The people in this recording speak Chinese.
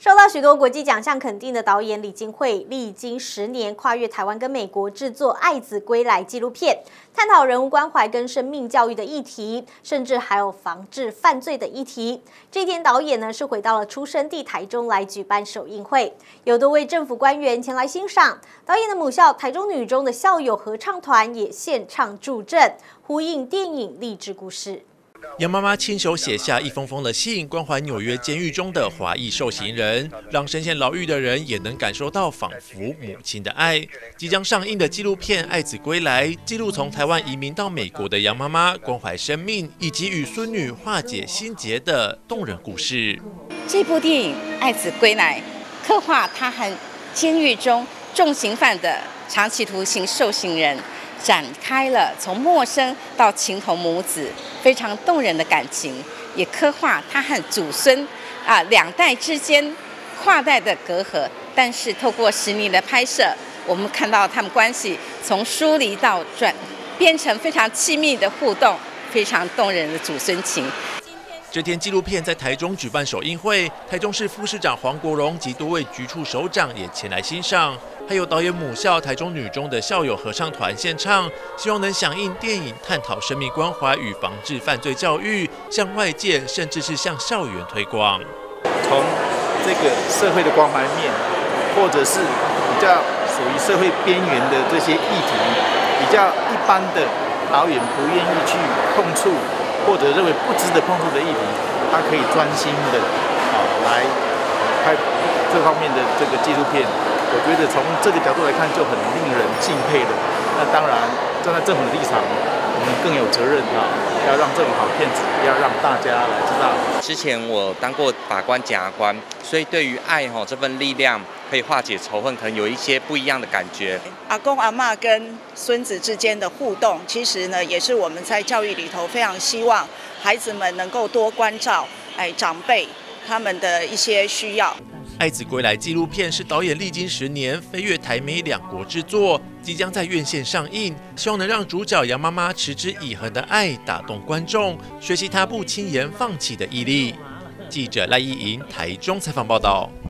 受到许多国际奖项肯定的导演李金惠，历经十年跨越台湾跟美国制作《爱子归来》纪录片，探讨人物关怀跟生命教育的议题，甚至还有防治犯罪的议题。这天，导演呢是回到了出生地台中来举办首映会，有多位政府官员前来欣赏。导演的母校台中女中的校友合唱团也现场助阵，呼应电影励志故事。杨妈妈亲手写下一封封的信，关怀纽约监狱中的华裔受刑人，让深陷牢狱的人也能感受到仿佛母亲的爱。即将上映的纪录片《爱子归来》，记录从台湾移民到美国的杨妈妈关怀生命以及与孙女化解心结的动人故事。这部电影《爱子归来》刻画她和监狱中重刑犯的长期徒刑受刑人。展开了从陌生到情同母子非常动人的感情，也刻画他和祖孙啊两代之间跨代的隔阂。但是透过十年的拍摄，我们看到他们关系从疏离到转变成非常亲密的互动，非常动人的祖孙情。这天纪录片在台中举办首映会，台中市副市长黄国荣及多位局处首长也前来欣赏。还有导演母校台中女中的校友合唱团献唱，希望能响应电影探讨生命关怀与防治犯罪教育，向外界甚至是向校园推广。从这个社会的关怀面，或者是比较属于社会边缘的这些议题，比较一般的导演不愿意去碰触，或者认为不值得碰触的议题，他可以专心的啊来拍这方面的这个纪录片。我觉得从这个角度来看就很令人敬佩的。那当然，站在政府的立场，我们更有责任啊，要让这种好片子，要让大家来知道。之前我当过法官、检察官，所以对于爱哈这份力量可以化解仇恨，可能有一些不一样的感觉。阿公阿妈跟孙子之间的互动，其实呢，也是我们在教育里头非常希望孩子们能够多关照哎长辈他们的一些需要。《爱子归来》纪录片是导演历经十年飞越台美两国制作，即将在院线上映，希望能让主角杨妈妈持之以恒的爱打动观众，学习她不轻言放弃的毅力。记者赖依莹台中采访报道。